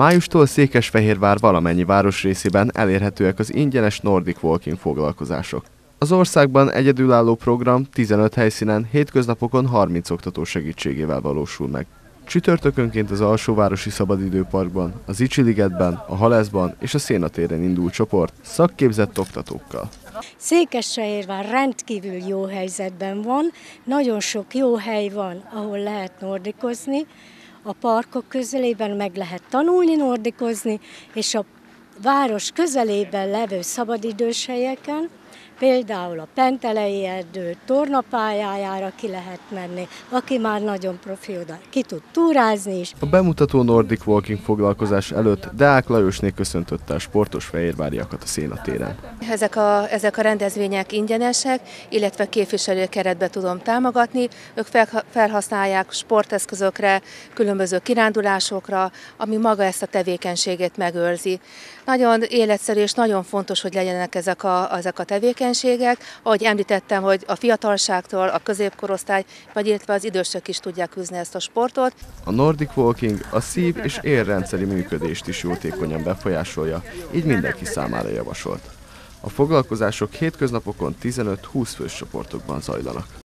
Májustól Székesfehérvár valamennyi városrészében elérhetőek az ingyenes Nordic Walking foglalkozások. Az országban egyedülálló program 15 helyszínen hétköznapokon 30 oktató segítségével valósul meg. Csütörtökönként az Alsóvárosi Szabadidőparkban, az Icsiligetben, a Haleszban és a Szénatéren indul csoport szakképzett oktatókkal. Székesfehérvár rendkívül jó helyzetben van, nagyon sok jó hely van, ahol lehet nordikozni, a parkok közelében meg lehet tanulni nordikozni, és a város közelében levő szabadidős helyeken Például a Pentelei erdő tornapályájára ki lehet menni, aki már nagyon profi oda ki tud túrázni is. A bemutató Nordic Walking foglalkozás előtt Deák Lajosné köszöntötte a sportos fehérváriakat a szénatéren. Ezek a, ezek a rendezvények ingyenesek, illetve képviselőkeretbe tudom támogatni. Ők fel, felhasználják sporteszközökre, különböző kirándulásokra, ami maga ezt a tevékenységet megőrzi. Nagyon életszerű és nagyon fontos, hogy legyenek ezek a, ezek a tevékenységek, tevékenységek, ahogy említettem, hogy a fiatalságtól, a középkorosztály, vagy illetve az idősök is tudják űzni ezt a sportot. A Nordic Walking a szív- és érrendszeri működést is jótékonyan befolyásolja, így mindenki számára javasolt. A foglalkozások hétköznapokon 15-20 fős csoportokban zajlanak.